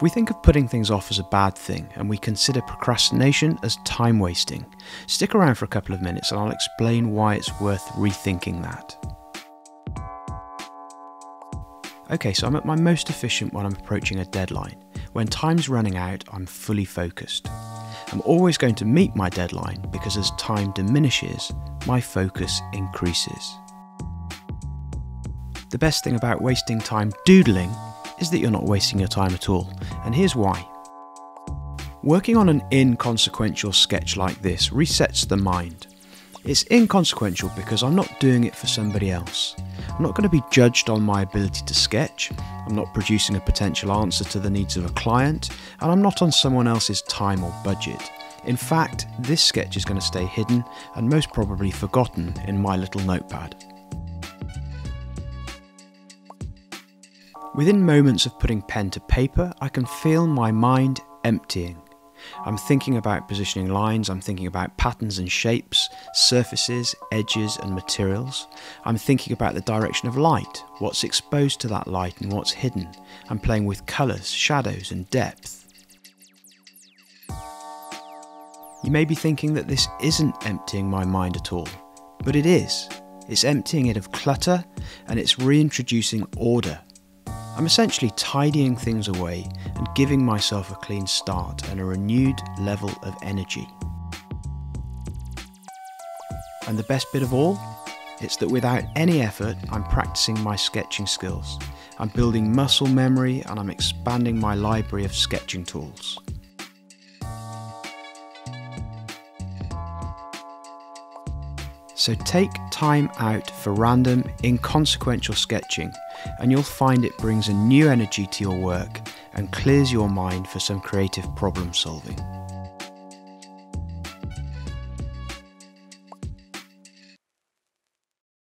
We think of putting things off as a bad thing, and we consider procrastination as time wasting. Stick around for a couple of minutes and I'll explain why it's worth rethinking that. Okay, so I'm at my most efficient when I'm approaching a deadline. When time's running out, I'm fully focused. I'm always going to meet my deadline because as time diminishes, my focus increases. The best thing about wasting time doodling is that you're not wasting your time at all, and here's why. Working on an inconsequential sketch like this resets the mind. It's inconsequential because I'm not doing it for somebody else. I'm not going to be judged on my ability to sketch, I'm not producing a potential answer to the needs of a client, and I'm not on someone else's time or budget. In fact, this sketch is going to stay hidden and most probably forgotten in my little notepad. Within moments of putting pen to paper, I can feel my mind emptying. I'm thinking about positioning lines, I'm thinking about patterns and shapes, surfaces, edges, and materials. I'm thinking about the direction of light, what's exposed to that light and what's hidden. I'm playing with colours, shadows, and depth. You may be thinking that this isn't emptying my mind at all, but it is. It's emptying it of clutter and it's reintroducing order I'm essentially tidying things away and giving myself a clean start and a renewed level of energy. And the best bit of all? It's that without any effort, I'm practicing my sketching skills. I'm building muscle memory and I'm expanding my library of sketching tools. So take time out for random, inconsequential sketching, and you'll find it brings a new energy to your work and clears your mind for some creative problem solving.